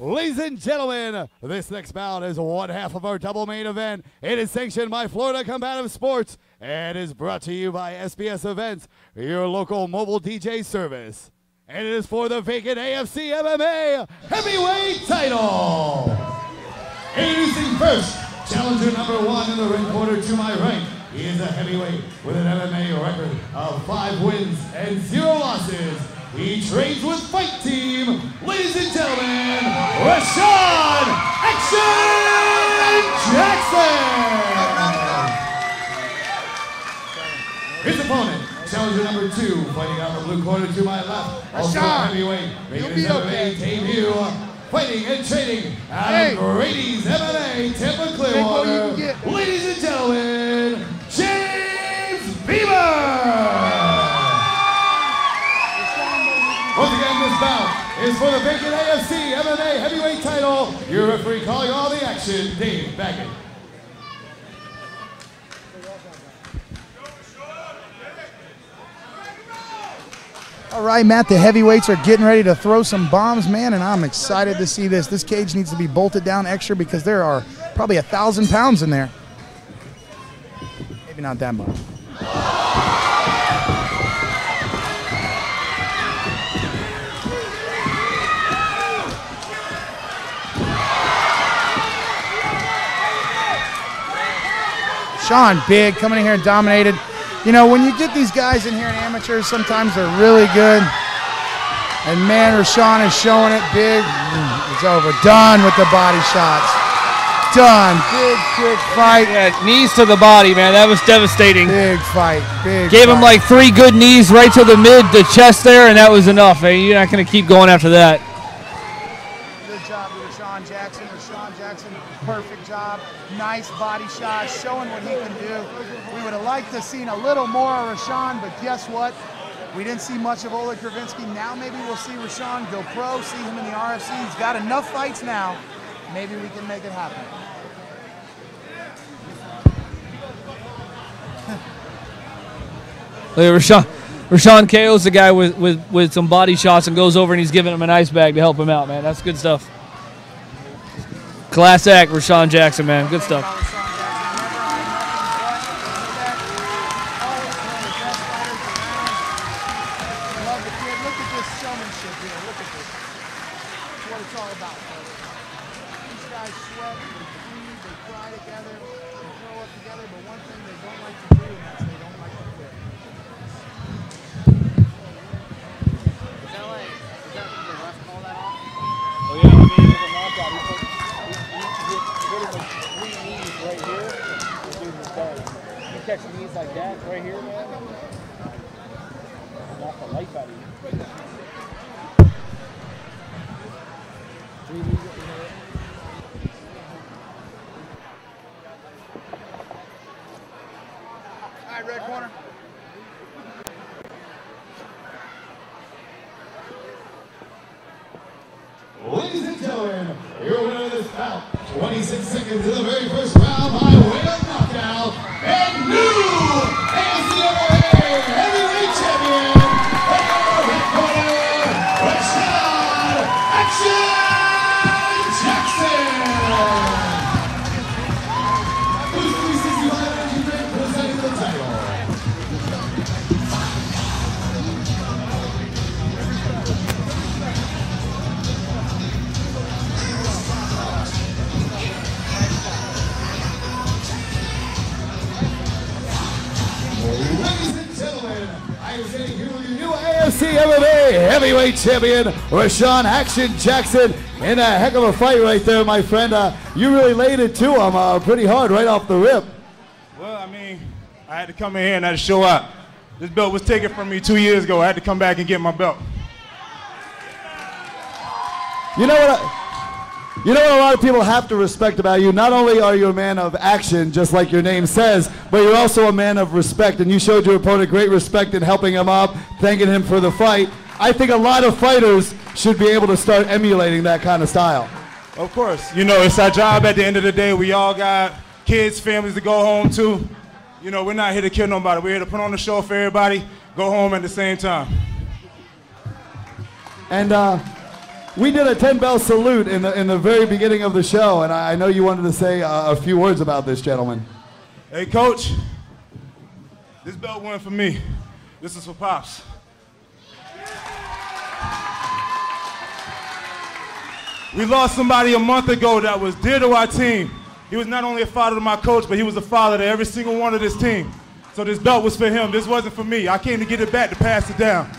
Ladies and gentlemen, this next bout is one half of our double main event. It is sanctioned by Florida Combative Sports and is brought to you by SBS Events, your local mobile DJ service. And it is for the vacant AFC MMA heavyweight title. Introducing first, challenger number one in the ring corner to my right. He is a heavyweight with an MMA record of five wins and zero losses. He trains with Fight Team. Ladies and gentlemen, Rashawn Action Jackson. His opponent, challenger number two, fighting out the blue corner to my left. Also heavyweight, making his. MMA debut. Fighting and training out Hey. of Brady's MMA, Tampa Clearwater. Ladies and gentlemen, is for the vacant AFC MMA heavyweight title. Your referee calling all the action, Dave Baggett. All right, Matt, the heavyweights are getting ready to throw some bombs, man, and I'm excited to see this. This cage needs to be bolted down extra because there are probably a thousand pounds in there. Maybe not that much. Sean Big coming in here and dominated. You know, when you get these guys in here in amateurs, sometimes they're really good. And man, Rashawn is showing it big. Mm, It's over. Done with the body shots. Done. Big, quick fight. Yeah, knees to the body, man. That was devastating. Big fight. Big. Gave him like three good knees right to the mid, the chest there, and that was enough. man. You're not going to keep going after that. Good job to Rashawn Jackson. Rashawn Jackson, perfect job. Nice body shot, showing what he can do. We would have liked to have seen a little more of Rashawn, but guess what? We didn't see much of Oleg Kravinsky. Now maybe we'll see Rashawn go pro, see him in the RFC. He's got enough fights now. Maybe we can make it happen. Look at Rashawn. Rashawn KO's the guy with, with, with some body shots and goes over and he's giving him an ice bag to help him out, man. That's good stuff. Class act, Rashawn Jackson, man. Good stuff. Together, but one thing they don't like to do, and that's they don't like to quit. Oh, yeah, I mean, it was a knockout. He put, he, he, he hit him with three knees right here. The dude was dead. You catch knees like that right here, man. Knock the life out of you. Three knees right here. All right, red corner. Ladies and gentlemen, your winner of this bout, 26 seconds in the very first round by way of Ladies and gentlemen, I am standing here with your new AFC MMA heavyweight champion, Rashawn Action Jackson. In a heck of a fight right there, my friend. Uh, you really laid it to him uh, pretty hard right off the rip. Well, I mean, I had to come in here and I had to show up. This belt was taken from me two years ago. I had to come back and get my belt. You know what? I, you know what a lot of people have to respect about you. Not only are you a man of action, just like your name says, but you're also a man of respect. And you showed your opponent great respect in helping him up, thanking him for the fight. I think a lot of fighters should be able to start emulating that kind of style. Of course, you know, it's our job at the end of the day. We all got kids, families to go home to. You know, we're not here to kill nobody. We're here to put on the show for everybody, go home at the same time. And uh, we did a 10 bell salute in the, in the very beginning of the show, and I, I know you wanted to say uh, a few words about this gentleman. Hey, coach, this belt won for me. This is for Pops. We lost somebody a month ago that was dear to our team. He was not only a father to my coach, but he was a father to every single one of this team. So this belt was for him. This wasn't for me. I came to get it back to pass it down.